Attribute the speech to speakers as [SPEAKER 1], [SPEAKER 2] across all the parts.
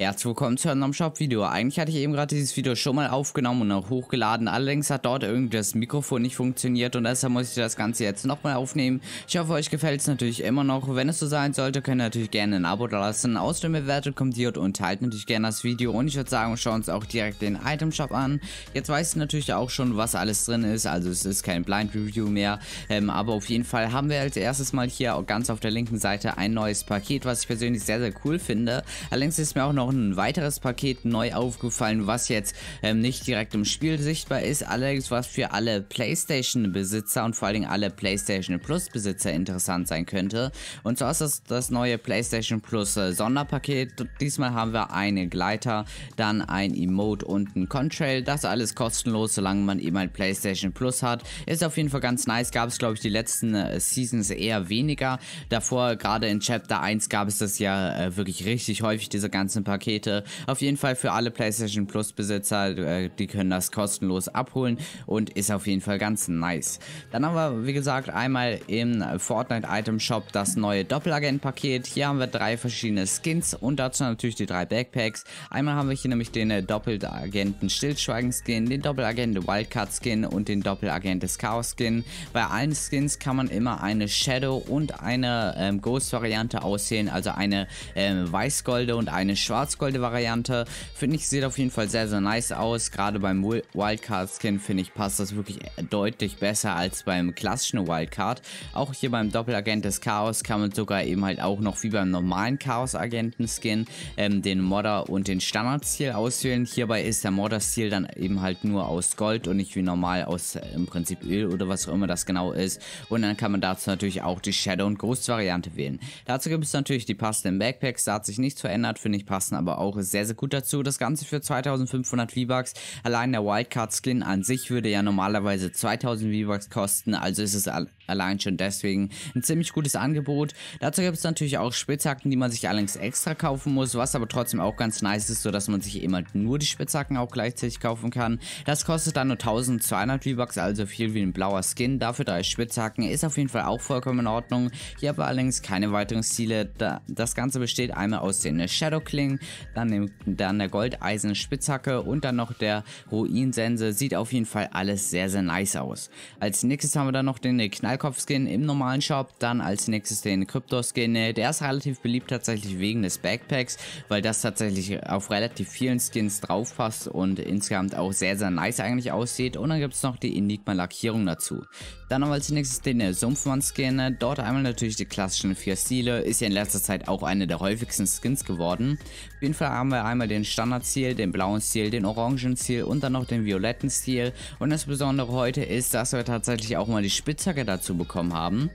[SPEAKER 1] Herzlich willkommen zu einem Shop-Video. Eigentlich hatte ich eben gerade dieses Video schon mal aufgenommen und auch hochgeladen. Allerdings hat dort irgendwie das Mikrofon nicht funktioniert und deshalb muss ich das Ganze jetzt nochmal aufnehmen. Ich hoffe, euch gefällt es natürlich immer noch. Wenn es so sein sollte, könnt ihr natürlich gerne ein Abo da lassen. Außerdem bewertet, kommentiert und teilt natürlich gerne das Video. Und ich würde sagen, wir schauen uns auch direkt den Item-Shop an. Jetzt weiß ich natürlich auch schon, was alles drin ist. Also es ist kein Blind-Review mehr. Ähm, aber auf jeden Fall haben wir als erstes mal hier ganz auf der linken Seite ein neues Paket, was ich persönlich sehr, sehr cool finde. Allerdings ist mir auch noch noch ein weiteres Paket neu aufgefallen, was jetzt ähm, nicht direkt im Spiel sichtbar ist, allerdings was für alle PlayStation-Besitzer und vor allen Dingen alle PlayStation Plus-Besitzer interessant sein könnte. Und zwar ist das das neue PlayStation Plus äh, Sonderpaket. Diesmal haben wir eine Gleiter, dann ein Emote und ein Contrail. Das alles kostenlos, solange man eben ein PlayStation Plus hat. Ist auf jeden Fall ganz nice. Gab es, glaube ich, die letzten äh, Seasons eher weniger. Davor, gerade in Chapter 1, gab es das ja äh, wirklich richtig häufig, diese ganzen Pakete. Pakete. Auf jeden Fall für alle PlayStation Plus Besitzer, äh, die können das kostenlos abholen und ist auf jeden Fall ganz nice. Dann haben wir, wie gesagt, einmal im Fortnite Item Shop das neue Doppelagent Paket. Hier haben wir drei verschiedene Skins und dazu natürlich die drei Backpacks. Einmal haben wir hier nämlich den äh, Doppelagenten Stillschweigen Skin, den Doppelagenten Wildcard Skin und den Doppelagent des Chaos Skin. Bei allen Skins kann man immer eine Shadow und eine ähm, Ghost Variante aussehen, also eine ähm, weiß-golde und eine schwarz schwarz-golde Variante. Finde ich, sieht auf jeden Fall sehr, sehr nice aus. Gerade beim Wildcard-Skin, finde ich, passt das wirklich deutlich besser als beim klassischen Wildcard. Auch hier beim Doppelagent des Chaos kann man sogar eben halt auch noch wie beim normalen Chaos-Agenten-Skin ähm, den Modder und den Standard-Stil auswählen. Hierbei ist der Modder-Stil dann eben halt nur aus Gold und nicht wie normal aus äh, im Prinzip Öl oder was auch immer das genau ist. Und dann kann man dazu natürlich auch die Shadow- und Ghost-Variante wählen. Dazu gibt es natürlich die passenden Backpacks. Da hat sich nichts verändert, finde ich, passen aber auch sehr, sehr gut dazu. Das Ganze für 2500 V-Bucks. Allein der Wildcard-Skin an sich würde ja normalerweise 2000 V-Bucks kosten, also ist es allein schon deswegen ein ziemlich gutes Angebot. Dazu gibt es natürlich auch Spitzhacken, die man sich allerdings extra kaufen muss, was aber trotzdem auch ganz nice ist, sodass man sich immer nur die Spitzhacken auch gleichzeitig kaufen kann. Das kostet dann nur 1200 V-Bucks, also viel wie ein blauer Skin. Dafür drei Spitzhacken ist auf jeden Fall auch vollkommen in Ordnung. Hier aber allerdings keine weiteren Ziele. Das Ganze besteht einmal aus den Shadow Klingen, dann, dann der Goldeisen Spitzhacke und dann noch der Ruinsense. Sieht auf jeden Fall alles sehr, sehr nice aus. Als nächstes haben wir dann noch den Knallkopf-Skin im normalen Shop. Dann als nächstes den Krypto-Skin. Der ist relativ beliebt tatsächlich wegen des Backpacks, weil das tatsächlich auf relativ vielen Skins drauf passt und insgesamt auch sehr, sehr nice eigentlich aussieht. Und dann gibt es noch die Enigma-Lackierung dazu. Dann noch als nächstes den Sumpfmann-Skin. Dort einmal natürlich die klassischen vier Stile. Ist ja in letzter Zeit auch eine der häufigsten Skins geworden. Auf jeden Fall haben wir einmal den Standard-Stil, den blauen Stil, den orangen Stil und dann noch den violetten Stil. Und das Besondere heute ist, dass wir tatsächlich auch mal die Spitzhacke dazu bekommen haben.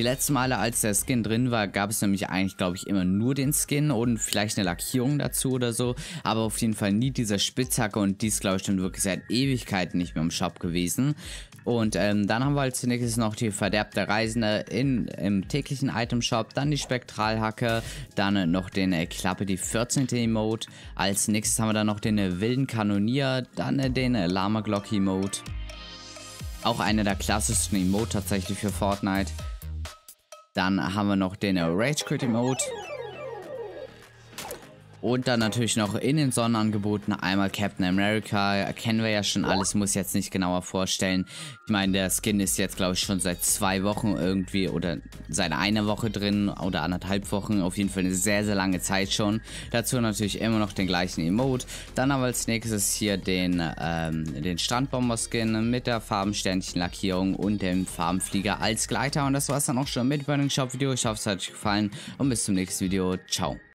[SPEAKER 1] Die letzten Male, als der Skin drin war, gab es nämlich eigentlich, glaube ich, immer nur den Skin und vielleicht eine Lackierung dazu oder so. Aber auf jeden Fall nie diese Spitzhacke und die ist, glaube ich, schon wirklich seit Ewigkeiten nicht mehr im Shop gewesen. Und ähm, dann haben wir als nächstes noch die verderbte Reisende in, im täglichen Item-Shop, dann die Spektralhacke, dann noch den äh, Klappe, die 14. Emote. Als nächstes haben wir dann noch den äh, wilden Kanonier, dann äh, den äh, Lama Glock Emote. Auch einer der klassischsten Emote tatsächlich für Fortnite. Dann haben wir noch den Rage Quit Emote. Und dann natürlich noch in den Sonnenangeboten einmal Captain America. Kennen wir ja schon alles, muss jetzt nicht genauer vorstellen. Ich meine, der Skin ist jetzt, glaube ich, schon seit zwei Wochen irgendwie oder seit einer Woche drin oder anderthalb Wochen. Auf jeden Fall eine sehr, sehr lange Zeit schon. Dazu natürlich immer noch den gleichen Emote. Dann aber als nächstes hier den, ähm, den Strandbomber-Skin mit der Farbensternchen-Lackierung und dem Farbenflieger als Gleiter. Und das war es dann auch schon mit Burning Shop Video. Ich hoffe, es hat euch gefallen und bis zum nächsten Video. Ciao.